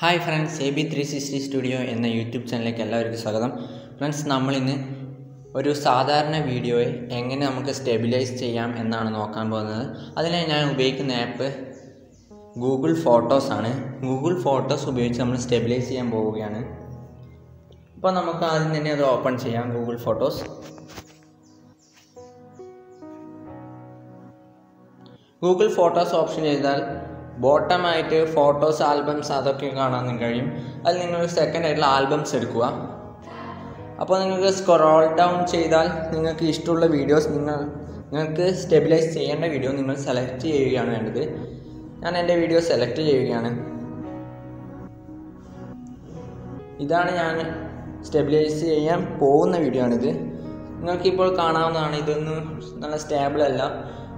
Hi friends A B three sixty studio എന്ന YouTube ചാനലിലേക്ക് എല്ലാവർക്കും സ്വാഗതം. ഫ്രണ്ട്സ് നമ്മളിന്ന് ഒരു സാധാരണ വീഡിയോയെ എങ്ങനെ നമുക്ക് സ്റ്റെബിലൈസ് ചെയ്യാം എന്നാണ് നോക്കാൻ പോകുന്നത്. അതിനായി ഞാൻ ഉപയോഗിക്കുന്ന ആപ്പ് ഗൂഗിൾ ഫോട്ടോസ് ആണ്. ഗൂഗിൾ ഫോട്ടോസ് ഉപയോഗിച്ച് നമ്മൾ സ്റ്റെബിലൈസ് ചെയ്യാൻ പോവുകയാണ്. അപ്പോൾ നമുക്ക് ആദ്യം തന്നെ അത് ഓപ്പൺ ചെയ്യാം Google photos Google photos option ചെയ്താൽ ബോട്ടമായിട്ട് ഫോട്ടോസ് ആൽബംസ് അതൊക്കെ കാണാൻ കഴിയും. അതിൽ നിങ്ങൾ സെക്കൻഡ് ആയിട്ടുള്ള ആൽബംസ് എടുക്കുക. അപ്പോൾ നിങ്ങൾക്ക് സ്ക്രോൾ ഡൗൺ ചെയ്താൽ നിങ്ങൾക്ക് ഇഷ്ടമുള്ള വീഡിയോസ് നിങ്ങൾ നിങ്ങൾക്ക് സ്റ്റെബിലൈസ് ചെയ്യേണ്ട വീഡിയോ നിങ്ങൾ സെലക്ട് ചെയ്യുകയാണ് വേണ്ടത്. ഞാൻ എന്റെ വീഡിയോ സെലക്ട് ചെയ്യുകയാണ്. ഇതാണ് ഞാൻ സ്റ്റെബിലൈസ് ചെയ്യാൻ പോകുന്ന വീഡിയോ ആണിത്. നിങ്ങൾക്കിപ്പോൾ കാണാവുന്നതാണ് ഇതൊന്നും നല്ല സ്റ്റേബിളല്ല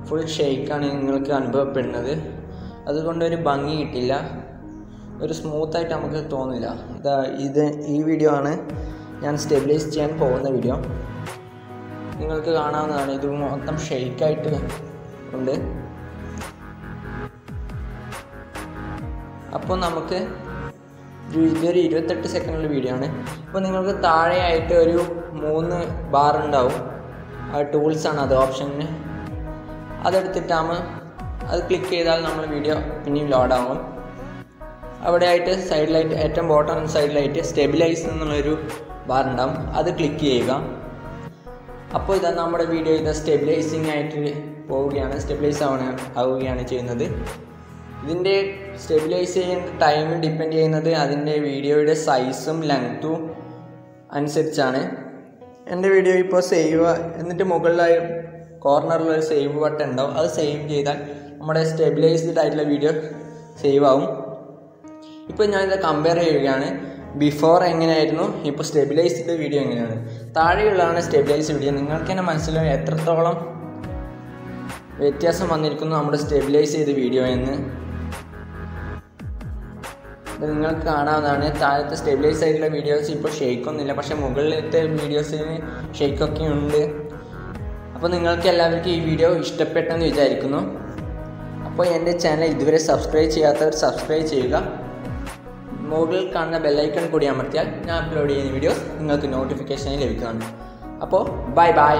ഫുൾ ഷെയ്ക്കാണ് നിങ്ങൾക്ക് അനുഭവപ്പെടുന്നത്. അതുകൊണ്ട് ഒരു ഭംഗി കിട്ടില്ല. ഒരു സ്മൂത്തായിട്ട് നമുക്ക് തോന്നില്ല. ഇതാ ഇത് ഈ വീഡിയോ ആണ് ഞാൻ സ്റ്റെബിലൈസ് ചെയ്യാൻ പോകുന്ന വീഡിയോ നിങ്ങൾക്ക് കാണാവുന്നതാണ്. ഇത് മൊത്തം ഷെയ്ക്കായിട്ട് ഉണ്ട്. അപ്പോൾ നമുക്ക് ഇതൊരു ഇരുപത്തെട്ട് സെക്കൻഡുള്ള വീഡിയോ ആണ്. അപ്പോൾ നിങ്ങൾക്ക് താഴെയായിട്ട് ഒരു മൂന്ന് ബാർ ഉണ്ടാവും. ആ ടൂൾസാണ് അത് ഓപ്ഷന് അതെടുത്തിട്ടാകുമ്പോൾ അത് ക്ലിക്ക് ചെയ്താൽ നമ്മൾ വീഡിയോ പിന്നെയും ലോഡാകും അവിടെ ആയിട്ട് ലൈറ്റ് ഏറ്റവും ബോട്ടം സൈഡിലായിട്ട് സ്റ്റെബിലൈസ് എന്നുള്ളൊരു ബാർ ഉണ്ടാവും. അത് ക്ലിക്ക് ചെയ്യുക. അപ്പോൾ ഇതാ നമ്മുടെ വീഡിയോ ഇത് സ്റ്റെബിലൈസിങ് ആയിട്ട് പോവുകയാണ് സ്റ്റെബിലൈസ് ആവണ ആവുകയാണ് ചെയ്യുന്നത്. ഇതിന്റെ സ്റ്റെബിലൈസ് ചെയ്യുന്ന ടൈം ഡിപ്പെൻഡ് ചെയ്യുന്നത് അതിന്റെ വീഡിയോയുടെ സൈസും ലെങ്ത്തും അനുസരിച്ചാണ്. എന്റെ വീഡിയോ ഇപ്പോൾ സേവ് എന്നിട്ട് മുകളിലായി കോർണറിൽ ഒരു സേവ് ബട്ടൺ ഉണ്ടാവും. അത് സേവ് ചെയ്താൽ നമ്മുടെ സ്റ്റെബിലൈസ്ഡ് ആയിട്ടുള്ള വീഡിയോ സേവ് ആവും. ഇപ്പോൾ ഞാനിത് കമ്പയർ ചെയ്യുകയാണ്. ബിഫോർ എങ്ങനെയായിരുന്നു? ഇപ്പോൾ സ്റ്റെബിലൈസ്ഡ് വീഡിയോ എങ്ങനെയാണ്? താഴെയുള്ളതാണ് സ്റ്റെബിലൈസ്ഡ് വീഡിയോ നിങ്ങൾക്ക് തന്നെ മനസ്സിലായി എത്രത്തോളം വ്യത്യാസം വന്നിരിക്കുന്നു നമ്മുടെ സ്റ്റെബിലൈസ് ചെയ്ത വീഡിയോ എന്ന്. ഇത് നിങ്ങൾക്ക് കാണാവുന്നതാണ്. താഴത്തെ സ്റ്റെബിലൈസ് ആയിട്ടുള്ള വീഡിയോസ് ഇപ്പോൾ ഷെയ്ക്കൊന്നുമില്ല പക്ഷേ മുകളിലത്തെ വീഡിയോസിന് ഷെയ്ക്കൊക്കെ ഉണ്ട്. അപ്പോൾ നിങ്ങൾക്ക് എല്ലാവർക്കും ഈ വീഡിയോ ഇഷ്ടപ്പെട്ടെന്ന് വിചാരിക്കുന്നു. അപ്പോൾ എന്റെ ചാനൽ ഇതുവരെ സബ്സ്ക്രൈബ് ചെയ്യാത്തവർ സബ്സ്ക്രൈബ് ചെയ്യുക. മുകളിൽ കാണുന്ന ബെല്ലൈക്കൺ കൂടി അമർത്തിയാൽ ഞാൻ അപ്ലോഡ് ചെയ്യുന്ന വീഡിയോസ് നിങ്ങൾക്ക് നോട്ടിഫിക്കേഷനിൽ ലഭിക്കുന്നതാണ് അപ്പോൾ ബൈ ബൈ